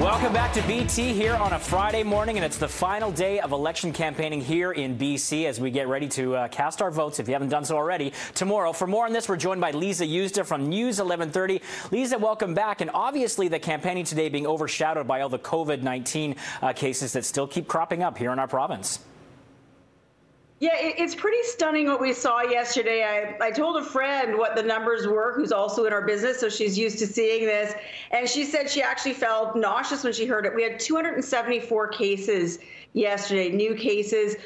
Welcome back to BT here on a Friday morning, and it's the final day of election campaigning here in BC as we get ready to uh, cast our votes, if you haven't done so already, tomorrow. For more on this, we're joined by Liza Yuzda from News 1130. Liza, welcome back. And obviously, the campaigning today being overshadowed by all the COVID 19 uh, cases that still keep cropping up here in our province. Yeah, it's pretty stunning what we saw yesterday. I, I told a friend what the numbers were, who's also in our business, so she's used to seeing this. And she said she actually felt nauseous when she heard it. We had 274 cases yesterday, new cases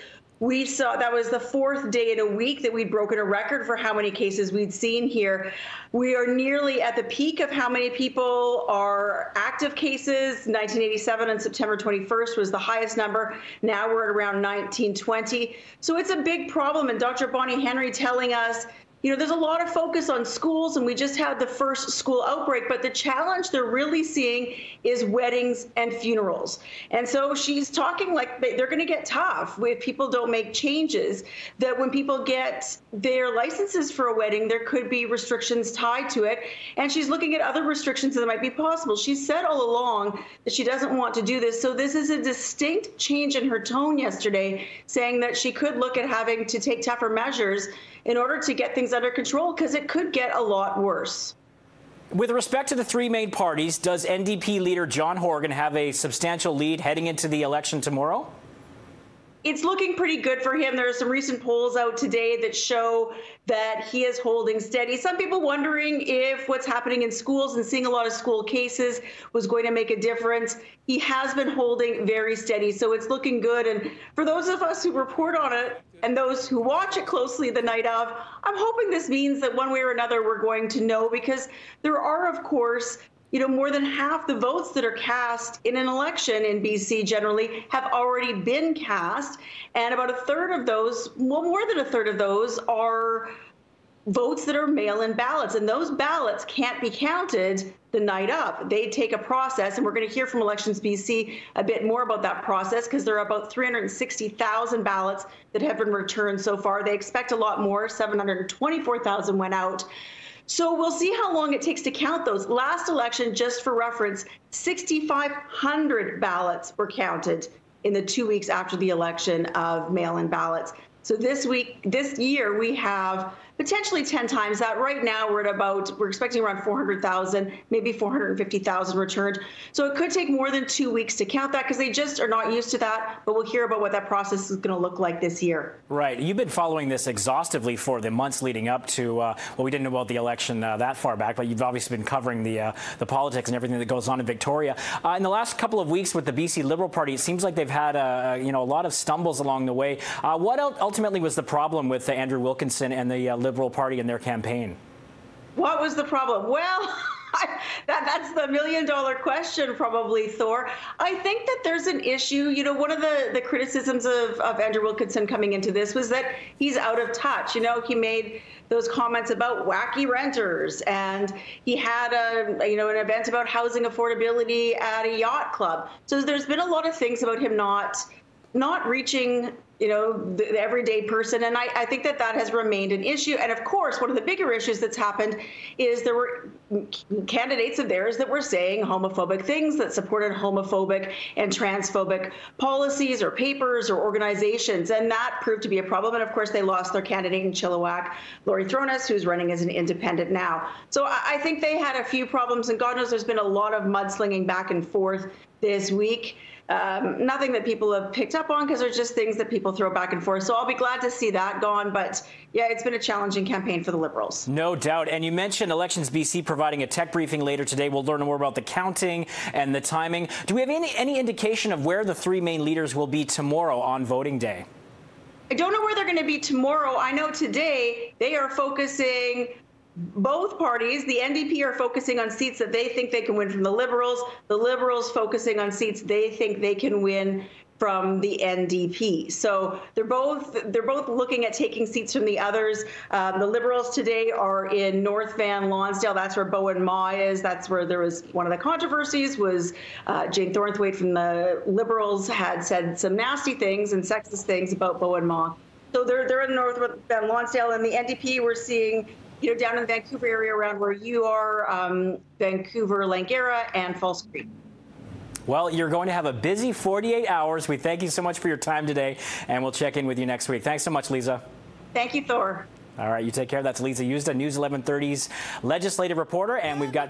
we saw that was the fourth day in a week that we'd broken a record for how many cases we'd seen here. We are nearly at the peak of how many people are active cases. 1987 on September 21st was the highest number. Now we're at around 1920. So it's a big problem. And Dr. Bonnie Henry telling us you know, there's a lot of focus on schools, and we just had the first school outbreak, but the challenge they're really seeing is weddings and funerals. And so she's talking like they're going to get tough if people don't make changes, that when people get their licenses for a wedding, there could be restrictions tied to it. And she's looking at other restrictions that might be possible. She said all along that she doesn't want to do this. So this is a distinct change in her tone yesterday, saying that she could look at having to take tougher measures in order to get things under control because it could get a lot worse. With respect to the three main parties, does NDP leader John Horgan have a substantial lead heading into the election tomorrow? It's looking pretty good for him. There are some recent polls out today that show that he is holding steady. Some people wondering if what's happening in schools and seeing a lot of school cases was going to make a difference. He has been holding very steady, so it's looking good. And for those of us who report on it and those who watch it closely the night of, I'm hoping this means that one way or another we're going to know because there are, of course, you know, more than half the votes that are cast in an election in BC generally have already been cast. And about a third of those, well, more than a third of those are votes that are mail in ballots. And those ballots can't be counted the night of. They take a process, and we're going to hear from Elections BC a bit more about that process because there are about 360,000 ballots that have been returned so far. They expect a lot more. 724,000 went out. So we'll see how long it takes to count those. Last election, just for reference, 6,500 ballots were counted in the two weeks after the election of mail in ballots. So this week, this year, we have potentially 10 times that. Right now, we're at about, we're expecting around 400,000, maybe 450,000 returned. So it could take more than two weeks to count that because they just are not used to that. But we'll hear about what that process is going to look like this year. Right. You've been following this exhaustively for the months leading up to, uh, well, we didn't know about the election uh, that far back, but you've obviously been covering the, uh, the politics and everything that goes on in Victoria. Uh, in the last couple of weeks with the BC Liberal Party, it seems like they've had, uh, you know, a lot of stumbles along the way. Uh, what ultimately was the problem with Andrew Wilkinson and the uh, Liberal Party in their campaign? What was the problem? Well, that, that's the million dollar question, probably, Thor. I think that there's an issue. You know, one of the, the criticisms of, of Andrew Wilkinson coming into this was that he's out of touch. You know, he made those comments about wacky renters and he had a you know an event about housing affordability at a yacht club so there's been a lot of things about him not not reaching you know, the, the everyday person. And I, I, think that that has remained an issue. And of course, one of the bigger issues that's happened is there were candidates of theirs that were saying homophobic things that supported homophobic and transphobic policies or papers or organizations. And that proved to be a problem. And of course, they lost their candidate in Chilliwack, Laurie Throness, who's running as an independent now. So I, I think they had a few problems. And God knows there's been a lot of mudslinging back and forth this week. Um, nothing that people have picked up on because they're just things that people throw back and forth. So I'll be glad to see that gone. But yeah, it's been a challenging campaign for the Liberals. No doubt. And you mentioned Elections BC providing a tech briefing later today. We'll learn more about the counting and the timing. Do we have any, any indication of where the three main leaders will be tomorrow on voting day? I don't know where they're going to be tomorrow. I know today they are focusing both parties, the NDP are focusing on seats that they think they can win from the Liberals. The Liberals focusing on seats they think they can win from the NDP. So they're both they're both looking at taking seats from the others. Um, the Liberals today are in North Van Lonsdale. That's where Bowinn Ma is. That's where there was one of the controversies was uh, Jane Thornthwaite from the Liberals had said some nasty things and sexist things about Bowinn Ma. So they're they're in North Van Lonsdale, and the NDP we're seeing you know, down in the Vancouver area around where you are, um, Vancouver, Langara, and False Creek. Well, you're going to have a busy 48 hours. We thank you so much for your time today, and we'll check in with you next week. Thanks so much, Liza. Thank you, Thor. All right, you take care. That's Liza Yuzda, News 1130's legislative reporter, and we've got